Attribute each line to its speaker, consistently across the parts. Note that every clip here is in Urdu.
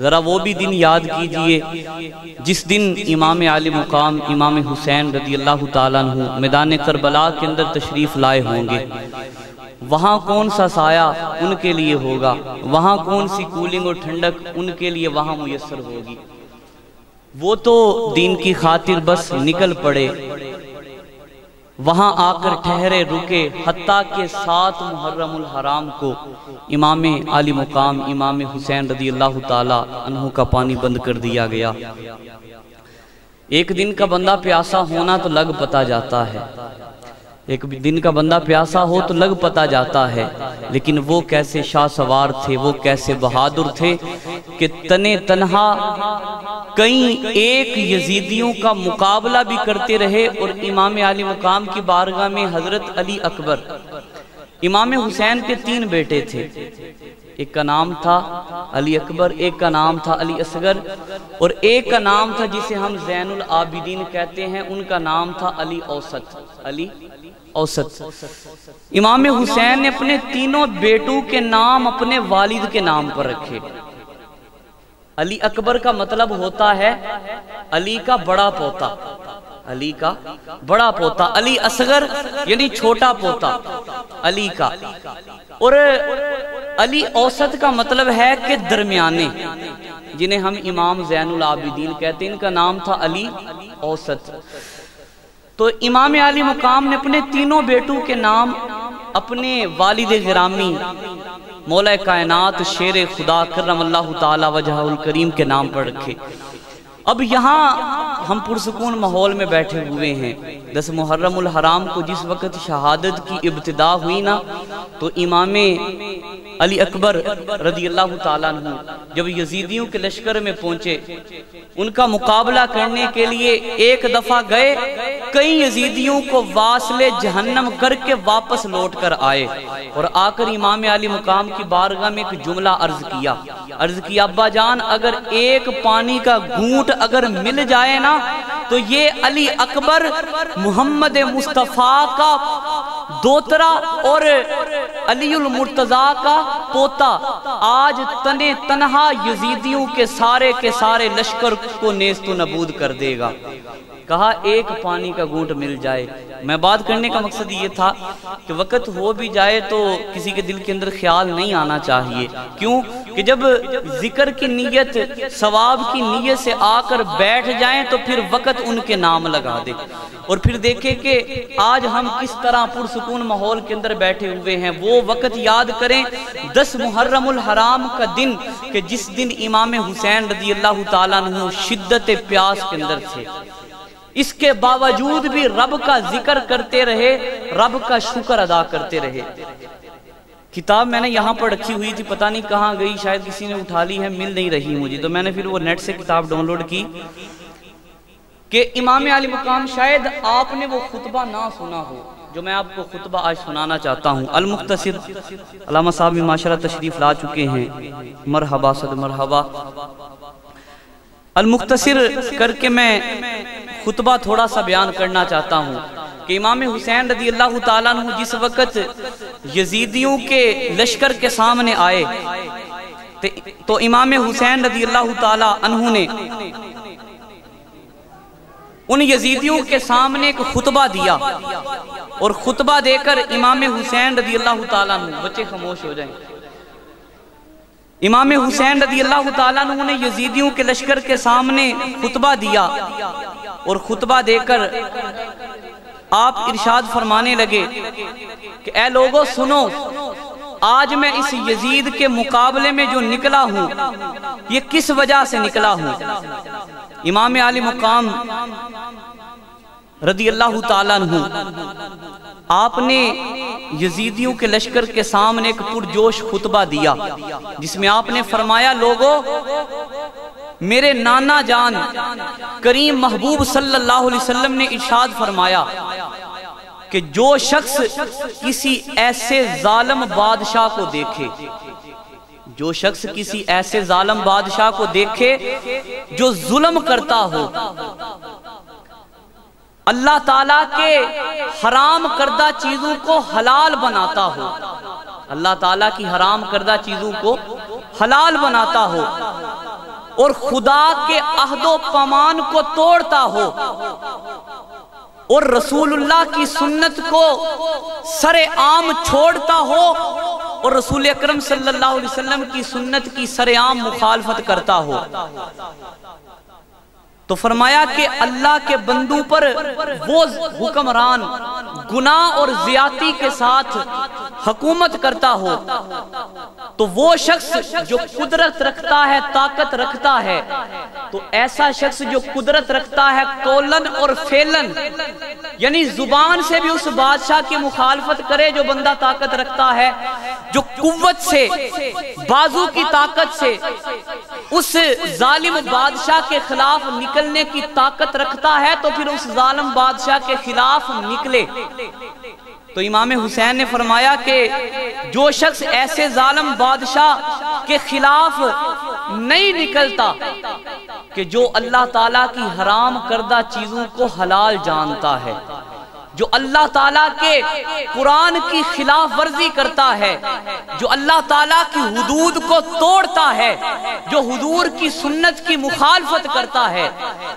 Speaker 1: ذرا وہ بھی دن یاد کیجیے جس دن امام علی مقام امام حسین رضی اللہ تعالیٰ عنہ میدان کربلا کے اندر تشریف لائے ہوں گے۔ وہاں کون سا سایہ ان کے لیے ہوگا؟ وہاں کون سی کولنگ اور ٹھنڈک ان کے لیے وہاں میسر ہوگی؟ وہ تو دین کی خاطر بس نکل پڑے۔ وہاں آ کر ٹھہرے رکے، حتیٰ کہ سات محرم الحرام کو امام علی مقام، امام حسین رضی اللہ تعالی عنہ کا پانی بند کر دیا گیا۔ ایک دن کا بندہ پیاسا ہونا تو لگ پتا جاتا ہے۔ ایک دن کا بندہ پیاسا ہو تو لگ پتا جاتا ہے۔ لیکن وہ کیسے شاہ سوار تھے، وہ کیسے بہادر تھے کہ تنے تنہا کئی ایک یزیدیوں کا مقابلہ بھی کرتے رہے اور امام علی مقام کی بارگاہ میں حضرت علی اکبر، امام حسین کے تین بیٹے تھے۔ ایک کا نام تھا علی اکبر، ایک کا نام تھا علی اصغر، اور ایک کا نام تھا جسے ہم زین العابدین کہتے ہیں، ان کا نام تھا علی اوسط۔ علی اوسط۔ امام حسین نے اپنے تینوں بیٹوں کے نام اپنے والد کے نام پر رکھے۔ علی اکبر کا مطلب ہوتا ہے علی کا بڑا پوتا۔ علی کا بڑا پوتا۔ علی اصغر یعنی چھوٹا پوتا۔ علی کا۔ اور علی اوسط کا مطلب ہے کہ درمیانے، جنہیں ہم امام زین العابدین کہتے ہیں۔ ان کا نام تھا علی اوسط۔ تو امام علی مقام نے اپنے تینوں بیٹوں کے نام، اپنے والد غرامی مولا کائنات شیر خدا کرم اللہ تعالی وجہ الکریم کے نام پر رکھے۔ اب یہاں ہم پرسکون ماحول میں بیٹھے ہوئے ہیں۔ دس محرم الحرام کو جس وقت شہادت کی ابتدا ہوئی نا، تو امام علی اکبر رضی اللہ تعالیٰ عنہ جب یزیدیوں کے لشکر میں پہنچے، ان کا مقابلہ کرنے کے لیے ایک دفعہ گئے۔ کئی یزیدیوں کو واصل جہنم کر کے واپس لوٹ کر آئے اور آ کر امام علی مقام کی بارگاہ میں ایک جملہ عرض کیا۔ عرض کیا، ابا جان، اگر ایک پانی کا گھونٹ اگر مل جائے نا، تو یہ علی اکبر محمد مصطفیٰ کا دوترا اور علی المرتضی کا پوتا۔ آج تنے تنہا یزیدیوں کے سارے کے سارے لشکر کو نیست و نبود کر دے گا۔ کہا، ایک پانی کا گونٹ مل جائے. میں بات کرنے کا مقصد یہ تھا کہ وقت ہو بھی جائے تو کسی کے دل کے اندر خیال نہیں آنا چاہیے۔ کیوں؟ کہ جب ذکر کی نیت، ثواب کی نیت سے آ کر بیٹھ جائیں تو پھر وقت ان کے نام لگا دے۔ اور پھر دیکھیں کہ آج ہم کس طرح پرسکون ماحول کے اندر بیٹھے ہوئے ہیں۔ وہ وقت یاد کریں دس محرم الحرام کا دن کہ جس دن امام حسین رضی اللہ تعالیٰ عنہ شدت پیاس کے اندر تھے۔ اس کے باوجود بھی رب کا ذکر کرتے رہے، رب کا شکر ادا کرتے رہے۔ کتاب میں نے یہاں پر رکھی ہوئی تھی، پتہ نہیں کہاں گئی، شاید کسی نے اٹھا لی ہے، مل نہیں رہی مجھے۔ تو میں نے پھر وہ نیٹ سے کتاب ڈاؤن لوڈ کی کہ امام علی مقام شاید آپ نے وہ خطبہ نہ سنا ہو، جو میں آپ کو خطبہ آج سنانا چاہتا ہوں۔ المختصر علامہ صاحب بھی معاشرہ تشریف لا چکے ہیں۔ مرحبا، صد مرحبا۔ المختصر کر کے میں خطبہ تھوڑا سا بیان کرنا چاہتا ہوں کہ امام حسین رضی اللہ تعالیٰ عنہ جس وقت یزیدیوں کے لشکر کے سامنے آئے تو امام حسین رضی اللہ تعالیٰ عنہ نے ان یزیدیوں کے سامنے ایک خطبہ دیا اور خطبہ دے کر امام حسین رضی اللہ تعالیٰ عنہ بچے خموش ہو جائیں۔ امام حسین رضی اللہ تعالیٰ نے یزیدیوں کے لشکر کے سامنے خطبہ دیا اور خطبہ دے کر آپ ارشاد فرمانے لگے کہ اے لوگوں سنو، آج میں اس یزید کے مقابلے میں جو نکلا ہوں، یہ کس وجہ سے نکلا ہوں؟ امام علی مقام رضی اللہ تعالیٰ عنہ آپ نے یزیدیوں کے لشکر کے سامنے ایک پرجوش خطبہ دیا، جس میں آپ نے فرمایا لوگوں میرے نانا جان، کریم محبوب صلی اللہ علیہ وسلم نے ارشاد فرمایا کہ جو شخص کسی ایسے ظالم بادشاہ کو دیکھے، جو شخص کسی ایسے ظالم بادشاہ کو دیکھے جو ظلم کرتا ہو اللہ تعالیٰ کے حرام کردہ چیزوں کو حلال بناتا ہو۔ اللہ تعالیٰ کی حرام کردہ چیزوں کو حلال بناتا ہو۔ اور خدا کے عہد و پمان کو توڑتا ہو۔ اور رسول اللہ کی سنت کو سر عام چھوڑتا ہو۔ اور رسول اکرم صلی اللہ علیہ وسلم کی سنت کی سر عام مخالفت کرتا ہو۔ تو فرمایا کہ اللہ کے بندوں پر وہ حکمران، گناہ اور زیادتی کے ساتھ حکومت کرتا ہو۔ تو وہ شخص جو قدرت رکھتا ہے، طاقت رکھتا ہے۔ تو ایسا شخص جو قدرت رکھتا ہے، کولن اور فیلن یعنی زبان سے بھی اس بادشاہ کی مخالفت کرے جو بندہ طاقت رکھتا ہے، جو قوت سے، بازو کی طاقت سے۔ اس ظالم بادشاہ کے خلاف نکلنے کی طاقت رکھتا ہے تو پھر اس ظالم بادشاہ کے خلاف نکلے۔ تو امام حسین نے فرمایا کہ جو شخص ایسے ظالم بادشاہ کے خلاف نہیں نکلتا کہ جو اللہ تعالیٰ کی حرام کردہ چیزوں کو حلال جانتا ہے۔ جو اللہ تعالیٰ کے قرآن کی خلاف ورزی کرتا ہے، جو اللہ تعالیٰ کی حدود کو توڑتا ہے، جو حضور کی سنت کی مخالفت کرتا ہے۔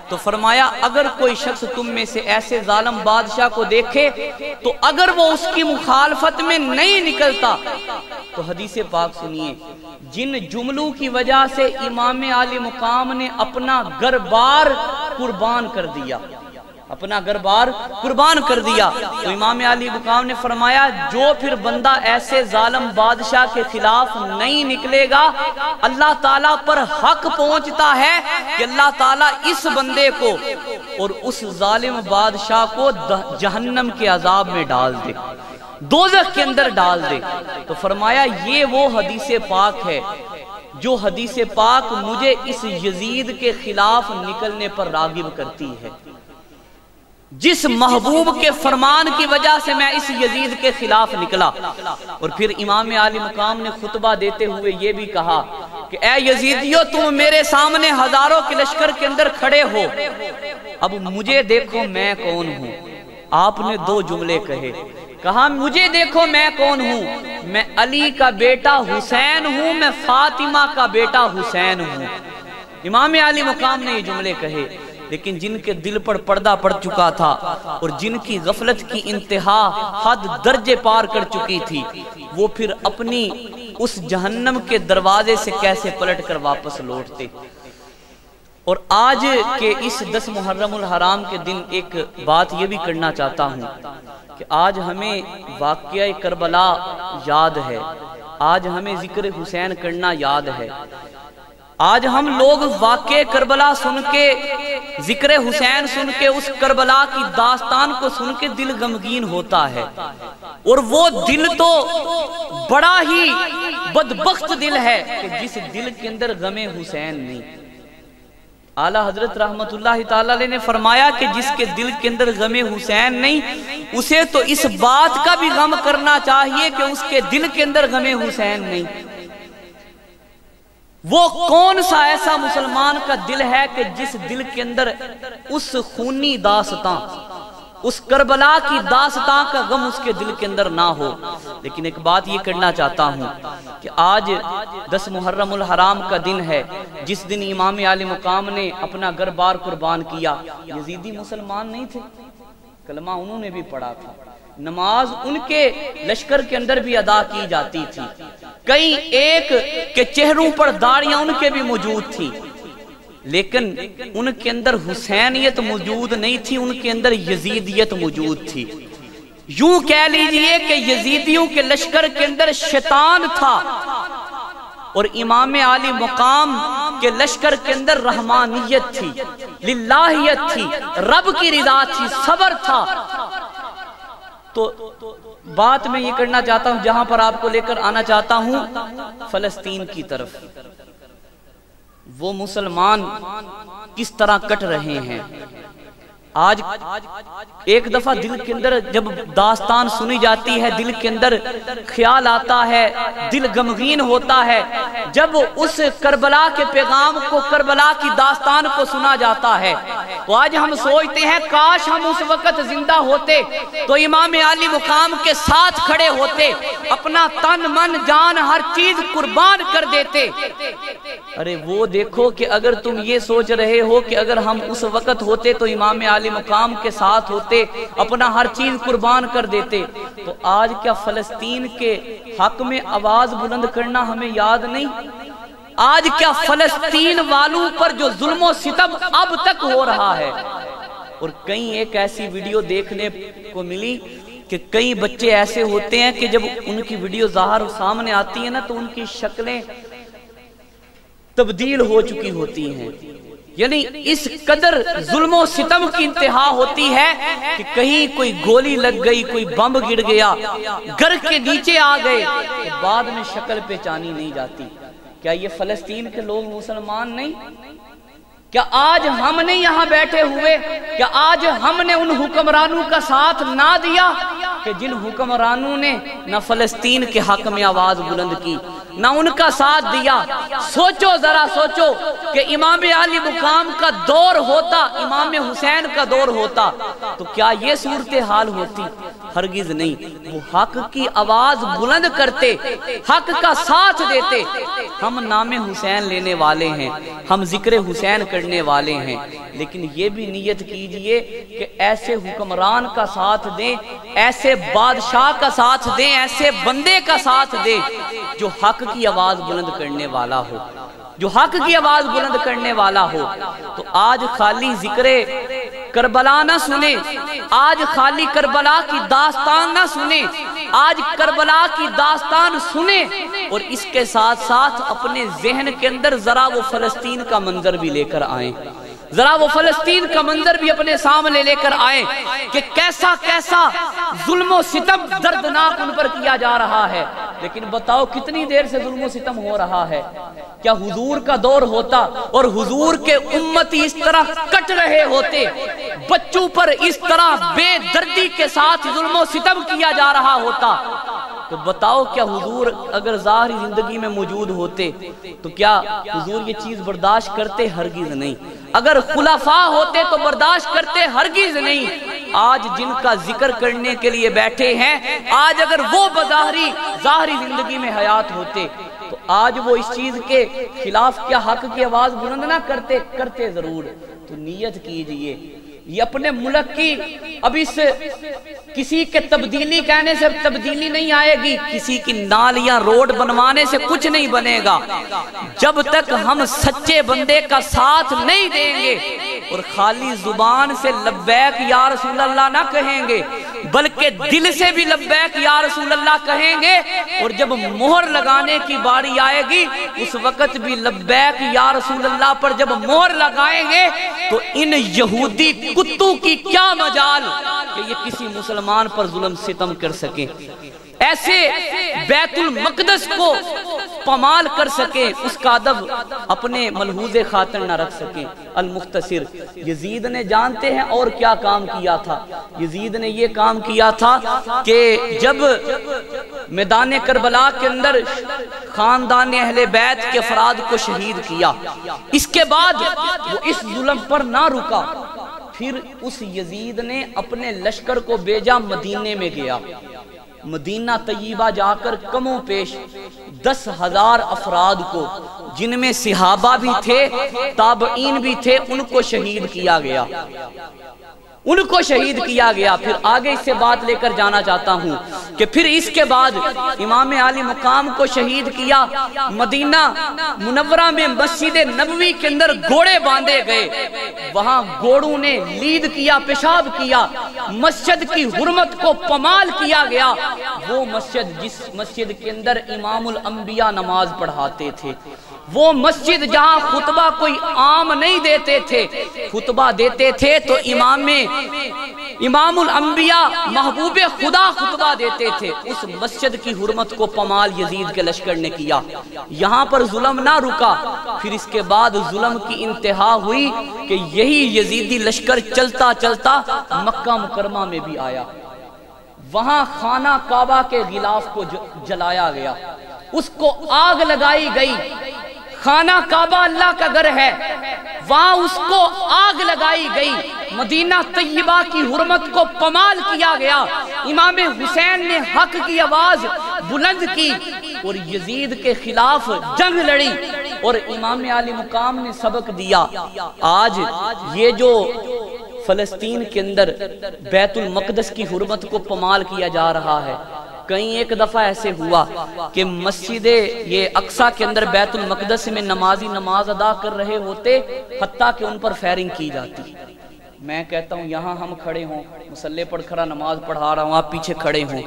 Speaker 1: تو فرمایا، اگر کوئی شخص تم میں سے ایسے ظالم بادشاہ کو دیکھے، تو اگر وہ اس کی مخالفت میں نہیں نکلتا۔ تو حدیث پاک سنیے، جن جملوں کی وجہ سے امام علی مقام نے اپنا گربار قربان کر دیا۔ اپنا گربار قربان کر دیا۔ تو امام علی مقام نے فرمایا، جو پھر بندہ ایسے ظالم بادشاہ کے خلاف نہیں نکلے گا، اللہ تعالیٰ پر حق پہنچتا ہے کہ اللہ تعالیٰ اس بندے کو اور اس ظالم بادشاہ کو جہنم کے عذاب میں ڈال دے۔ دوزخ کے اندر ڈال دے۔ تو فرمایا، یہ وہ حدیث پاک ہے جو حدیث پاک مجھے اس یزید کے خلاف نکلنے پر راغب کرتی ہے۔ جس محبوب کے فرمان کی وجہ سے میں اس یزید کے خلاف نکلا۔ اور پھر امام علی مقام نے خطبہ دیتے ہوئے یہ بھی کہا کہ اے یزیدیو تم میرے سامنے ہزاروں کے لشکر کے اندر کھڑے ہو۔ اب مجھے دیکھو میں کون ہوں۔ آپ نے دو جملے کہے۔ کہا مجھے دیکھو میں کون ہوں۔ میں علی کا بیٹا حسین ہوں میں فاطمہ کا بیٹا حسین ہوں۔ امام علی مقام نے یہ جملے کہے۔ لیکن جن کے دل پر پردہ پڑ چکا تھا اور جن کی غفلت کی انتہا حد درجے پار کر چکی تھی، وہ پھر اپنی اس جہنم کے دروازے سے کیسے پلٹ کر واپس لوٹتے۔ اور آج کے اس دس محرم الحرام کے دن ایک بات یہ بھی کرنا چاہتا ہوں کہ آج ہمیں واقعہ کربلا یاد ہے۔ آج ہمیں ذکر حسین کرنا یاد ہے۔ آج ہم لوگ واقع کربلا سن کے ذکر حسین سن کے اس کربلا کی داستان کو سن کے دل غمگین ہوتا ہے۔ اور وہ دل تو بڑا ہی بدبخت دل ہے کہ جس دل کے اندر غم حسین نہیں۔ اعلیٰ حضرت رحمت اللہ تعالی نے فرمایا کہ جس کے دل کے اندر غم حسین نہیں، اسے تو اس بات کا بھی غم کرنا چاہیے کہ اس کے دل کے اندر غم حسین نہیں۔ وہ کون سا ایسا مسلمان کا دل ہے کہ جس دل کے اندر اس خونی داستان اس کربلا کی داستان کا غم اس کے دل کے اندر نہ ہو۔ لیکن ایک بات یہ کرنا چاہتا ہوں کہ آج دس محرم الحرام کا دن ہے، جس دن امام علی مقام نے اپنا گھر بار قربان کیا۔ یزیدی مسلمان نہیں تھے، کلمہ انہوں نے بھی پڑھا تھا۔ نماز ان کے لشکر کے اندر بھی ادا کی جاتی تھی۔ کئی ایک کے چہروں پر داڑیاں ان کے بھی موجود تھی۔ لیکن ان کے اندر حسینیت موجود نہیں تھی، ان کے اندر یزیدیت موجود تھی۔ یوں کہہ لیجیے کہ یزیدیوں کے لشکر کے اندر شیطان تھا۔ اور امام علی مقام کے لشکر کے اندر رحمانیت تھی، للہیت تھی، رب کی رضا تھی، صبر تھا۔ تو بات میں یہ کرنا چاہتا ہوں، جہاں پر آپ کو لے کر آنا چاہتا ہوں، فلسطین کی طرف۔ وہ مسلمان کس طرح کٹ رہے ہیں؟ آج ایک دفعہ دل کے اندر جب داستان سنی جاتی ہے، دل کے اندر خیال آتا ہے، دل گمگین ہوتا ہے، جب اس کربلا کے پیغام کو، کربلا کی داستان کو سنا جاتا ہے۔ تو آج ہم سوچتے ہیں، کاش ہم اس وقت زندہ ہوتے، تو امام علی مقام کے ساتھ کھڑے ہوتے، اپنا تن، من، جان، ہر چیز قربان کر دیتے۔ ارے وہ دیکھو کہ اگر تم یہ سوچ رہے ہو کہ اگر ہم اس وقت ہوتے تو امام علی مقام کے ساتھ ہوتے، اپنا ہر چیز قربان کر دیتے۔ تو آج کیا فلسطین کے حق میں آواز بلند کرنا ہمیں یاد نہیں؟ آج کیا فلسطین والوں پر جو ظلم و ستم اب تک ہو رہا ہے؟ اور کئی ایک ایسی ویڈیو دیکھنے کو ملی کہ کئی بچے ایسے ہوتے ہیں کہ جب ان کی ویڈیو ظاہر سامنے آتی ہے نا تو ان کی شکلیں تبدیل ہو چکی ہوتی ہیں۔ یعنی اس قدر ظلم و ستم کی انتہا ہوتی ہے کہ کہیں کوئی گولی لگ گئی، کوئی بمب گڑ گیا گر کے نیچے آ گئے بعد میں شکل پہچانی نہیں جاتی۔ کیا یہ فلسطین کے لوگ مسلمان نہیں؟ کیا آج ہم نے یہاں بیٹھے ہوئے؟ کیا آج ہم نے ان حکمرانوں کا ساتھ نہ دیا کہ جن حکمرانوں نے نہ فلسطین کے حق میں آواز بلند کی؟ نہ ان کا ساتھ دیا۔ سوچو ذرا سوچو کہ امام علی مقام کا دور ہوتا، امام حسین کا دور ہوتا، تو کیا یہ صورتحال ہوتی؟ ہرگز نہیں۔ وہ حق کی آواز بلند کرتے، حق کا ساتھ دیتے۔ ہم نام حسین لینے والے ہیں، ہم ذکر حسین کرنے والے ہیں۔ لیکن یہ بھی نیت کیجیے کہ ایسے حکمران کا ساتھ دیں، ایسے بادشاہ کا ساتھ دیں، ایسے بندے کا ساتھ دیں جو حق کی آواز بلند کرنے والا ہو۔ جو حق کی آواز بلند کرنے والا ہو۔ تو آج خالی ذکر کربلا نہ سنے آج خالی کربلا کی داستان نہ سنے آج کربلا کی داستان سنے اور اس کے ساتھ ساتھ اپنے ذہن کے اندر ذرا وہ فلسطین کا منظر بھی لے کر آئیں۔ ذرا وہ فلسطین کا منظر بھی اپنے سامنے لے کر آئیں کہ کیسا کیسا ظلم و ستم دردناک ان پر کیا جا رہا ہے۔ لیکن بتاؤ کتنی دیر سے ظلم و ستم ہو رہا ہے؟ کیا حضور کا دور ہوتا اور حضور کے امتی اس طرح کٹ رہے ہوتے؟ بچوں پر اس طرح بے دردی کے ساتھ ظلم و ستم کیا جا رہا ہوتا؟ تو بتاؤ کیا حضور اگر ظاہری زندگی میں موجود ہوتے، تو کیا حضور یہ چیز برداشت کرتے ہرگز نہیں؟ اگر خلافہ ہوتے تو برداشت کرتے ہرگز نہیں۔ آج جن کا ذکر کرنے کے لیے بیٹھے ہیں، آج اگر وہ بظاہری، ظاہری زندگی میں حیات ہوتے، تو آج وہ اس چیز کے خلاف کیا حق کی آواز بلند نہ کرتے کرتے ضرور۔ تو نیت کیجیے۔ یہ اپنے ملک کی اب اس کسی کے تبدیلی کہنے سے تبدیلی نہیں آئے گی، کسی کی نالیاں روڈ بنوانے سے کچھ نہیں بنے گا۔ جب تک ہم سچے بندے کا ساتھ نہیں دیں گے اور خالی زبان سے لبیک یا رسول اللہ نہ کہیں گے، بلکہ دل سے بھی لبیک یا رسول اللہ کہیں گے۔ اور جب مہر لگانے کی باری آئے گی، اس وقت بھی لبیک یا رسول اللہ پر جب مہر لگائیں گے، تو ان یہودی کتوں کی کیا مجال کہ یہ کسی مسلمان پر ظلم ستم کر سکیں۔ ایسے بیت المقدس کو پمال کر سکیں اس کا عدب اپنے ملحوظ خاطر نہ رکھ سکیں المختصر، یزید نے جانتے ہیں اور کیا کام کیا تھا۔ یزید نے یہ کام کیا تھا کہ جب میدان کربلا کے اندر خاندان اہل بیت کے فراد کو شہید کیا، اس کے بعد وہ اس ظلم پر نہ رکا۔ پھر اس یزید نے اپنے لشکر کو بیجا مدینے میں گیا۔ مدینہ طیبہ جا کر کموں پیش دس ہزار افراد کو، جن میں صحابہ بھی تھے، تابعین بھی تھے، ان کو شہید کیا گیا۔ ان کو شہید کیا گیا. پھر آگے اس سے بات لے کر جانا چاہتا ہوں کہ پھر اس کے بعد امام علی مقام کو شہید کیا. مدینہ منورہ میں مسجد نبوی کے اندر گوڑے باندھے گئے. وہاں گوڑوں نے لید کیا پیشاب کیا. مسجد کی حرمت کو پمال کیا گیا. وہ مسجد جس مسجد کے اندر امام الانبیاء نماز پڑھاتے تھے. وہ مسجد جہاں خطبہ کوئی عام نہیں دیتے تھے، خطبہ دیتے تھے تو امام امام الانبیاء محبوب خدا خطبہ دیتے تھے۔ اس مسجد کی حرمت کو پمال یزید کے لشکر نے کیا۔ یہاں پر ظلم نہ رکا۔ پھر اس کے بعد ظلم کی انتہا ہوئی کہ یہی یزیدی لشکر چلتا چلتا مکہ مکرمہ میں بھی آیا۔ وہاں خانہ کعبہ کے غلاف کو جلایا گیا۔ اس کو آگ لگائی گئی۔ خانہ کعبہ اللہ کا گھر ہے۔ وہاں اس کو آگ لگائی گئی۔ مدینہ طیبہ کی حرمت کو پمال کیا گیا۔ امام حسین نے حق کی آواز بلند کی اور یزید کے خلاف جنگ لڑی اور امام علی مقام نے سبق دیا۔ آج یہ جو فلسطین کے اندر بیت المقدس کی حرمت کو پمال کیا جا رہا ہے۔ کہیں ایک دفعہ ایسے ہوا کہ مسجد یہ اقصہ کے اندر بیت المقدس میں نمازی نماز ادا کر رہے ہوتے، حتیٰ کہ ان پر فیرنگ کی جاتی۔ میں کہتا ہوں، یہاں ہم کھڑے ہوں، مسلح پڑھ کھڑا، نماز پڑھا رہا ہوں، آپ پیچھے کھڑے ہوں۔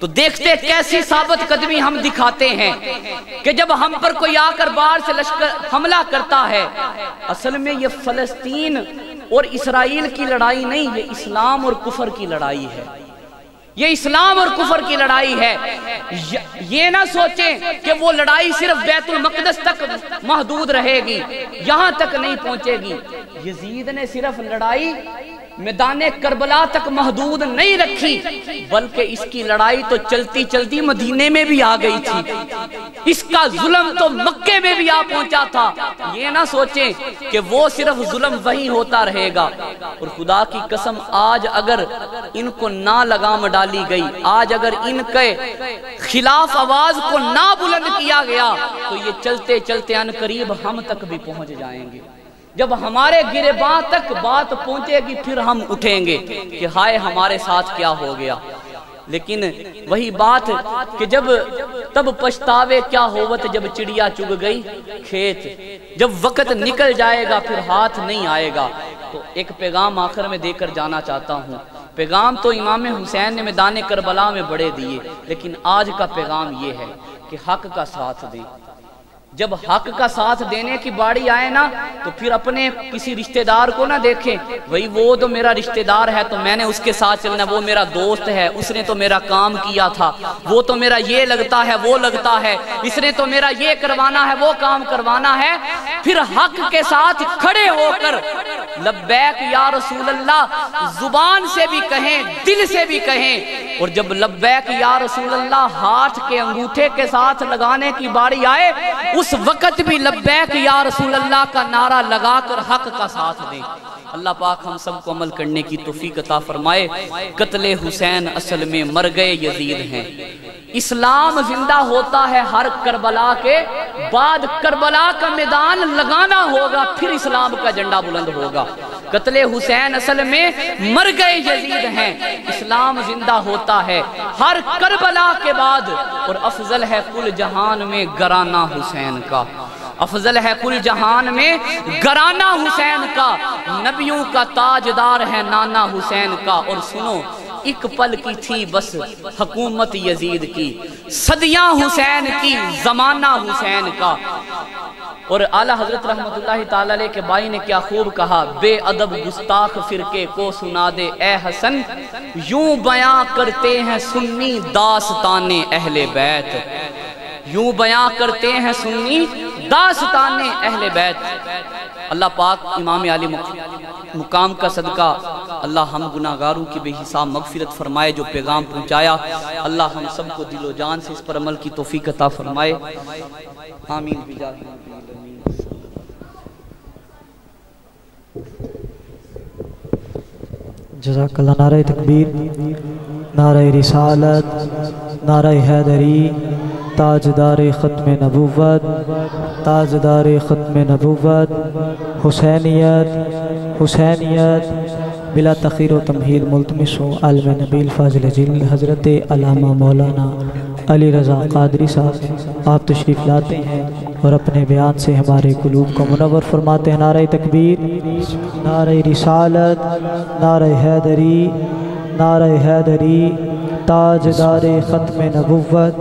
Speaker 1: تو دیکھتے کیسی ثابت قدمی ہم دکھاتے ہیں کہ جب ہم پر کوئی آ کر باہر سے لشکر حملہ کرتا ہے، اصل میں یہ فلسطین اور اسرائیل کی لڑائی نہیں، یہ اسلام اور کفر کی لڑائی ہے۔ یہ اسلام اور کفر کی لڑائی ہے۔ یہ نہ سوچیں کہ وہ لڑائی صرف بیت المقدس تک محدود رہے گی، یہاں تک نہیں پہنچے گی۔ یزید نے صرف لڑائی میدان کربلا تک محدود نہیں رکھی، بلکہ اس کی لڑائی تو چلتی چلتی مدینے میں بھی آ گئی تھی۔ اس کا ظلم تو مکے میں بھی آ پہنچا تھا۔ یہ نہ سوچیں کہ وہ صرف ظلم وہی ہوتا رہے گا۔ اور خدا کی قسم، آج اگر ان کو نہ لگام ڈال ڈالی گئی۔ آج اگر ان کے خلاف آواز کو نہ بلند کیا گیا، تو یہ چلتے چلتے ان قریب ہم تک بھی پہنچ جائیں گے۔ جب ہمارے گرے تک بات پہنچے گی، پھر ہم اٹھیں گے کہ ہائے، ہمارے ساتھ کیا ہو گیا۔ لیکن وہی بات کہ جب تب پشتاوے کیا ہوت جب چڑیا چگ گئی، کھیت جب وقت نکل جائے گا، پھر ہاتھ نہیں آئے گا۔ تو ایک پیغام آخر میں دے کر جانا چاہتا ہوں۔ پیغام تو امام حسین نے میدان کربلا میں بڑے دیے، لیکن آج کا پیغام یہ ہے کہ حق کا ساتھ دیں جب حق کا ساتھ دینے کی باڑی آئے نا، تو پھر اپنے کسی رشتہ دار کو نہ دیکھیں۔ وہی وہ تو میرا رشتہ دار ہے، تو میں نے اس کے ساتھ چلنا، وہ میرا دوست ہے، اس نے تو میرا کام کیا تھا۔ وہ تو میرا یہ لگتا ہے، وہ لگتا ہے۔ اس نے تو میرا یہ کروانا ہے، وہ کام کروانا ہے۔ پھر حق کے ساتھ کھڑے ہو کر لبیک یا رسول اللہ، زبان سے بھی کہیں، دل سے بھی کہیں۔ اور جب لبیک یا رسول اللہ ہاتھ کے انگوٹھے کے ساتھ لگانے کی باڑی آئے، اس وقت بھی لبیک یا رسول اللہ کا نعرہ لگا کر حق کا ساتھ دیں۔ اللہ پاک ہم سب کو عمل کرنے کی توفیق عطا فرمائے۔ قتل حسین اصل میں مر گئے یزید ہیں۔ اسلام زندہ ہوتا ہے ہر کربلا کے۔ بعد کربلا کا میدان لگانا ہوگا، پھر اسلام کا جنڈا بلند ہوگا۔ قتل حسین اصل میں مر گئے یزید ہیں۔ اسلام زندہ ہوتا ہے۔ ہر کربلا کے بعد، اور افضل ہے کل جہان میں گرانہ حسین کا۔ افضل ہے کل جہان میں گرانہ حسین کا۔ نبیوں کا تاجدار ہے نانا حسین کا۔ اور سنو، ایک پل کی تھی بس حکومت یزید کی۔ صدیاں حسین کی، زمانہ حسین کا۔ اور اعلیٰ حضرت رحمت اللہ تعالی کے بائی نے کیا خوب کہا، بے ادب گستاخ فرقے کو سنا دے اے حسن، یوں بیاں کرتے ہیں سنی داستان اہل بیت۔ یوں بیاں کرتے ہیں سنی داستان اہل بیت۔ اللہ پاک امام علی مقام کا صدقہ، اللہ ہم گناہگاروں کی بے حساب مغفرت فرمائے جو پیغام پہنچایا۔ اللہ ہم سب کو دل و جان سے اس پر عمل کی توفیق عطا فرمائے۔ آمین۔
Speaker 2: جزاک اللہ نعرہ تکبیر، نعرہ رسالت، نعرہ حیدری، تاجدار ختم نبوت، تاجدار ختم نبوت، حسینیت حسینیت، بلا تخیر و تمہید ملتمس و عالم نبیل فاضل جلیل حضرت علامہ مولانا علی رضا قادری صاحب، آپ تشریف لاتے ہیں۔ اور اپنے بیان سے ہمارے قلوب کو منور فرماتے ہیں۔ نعرہ تکبیر، نعرہ رسالت، نعرہ حیدری نعرہ حیدری، تاجدار ختم نبوت